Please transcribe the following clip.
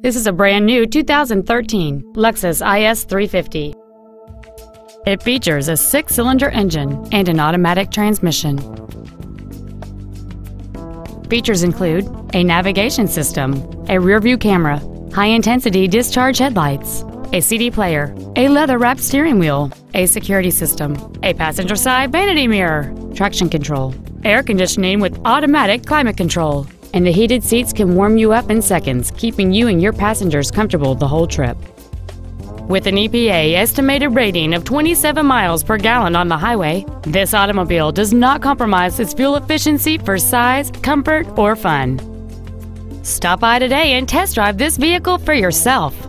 This is a brand new 2013 Lexus IS 350. It features a six-cylinder engine and an automatic transmission. Features include a navigation system, a rear-view camera, high-intensity discharge headlights, a CD player, a leather-wrapped steering wheel, a security system, a passenger side vanity mirror, traction control, air conditioning with automatic climate control, and the heated seats can warm you up in seconds, keeping you and your passengers comfortable the whole trip. With an EPA estimated rating of 27 miles per gallon on the highway, this automobile does not compromise its fuel efficiency for size, comfort, or fun. Stop by today and test drive this vehicle for yourself.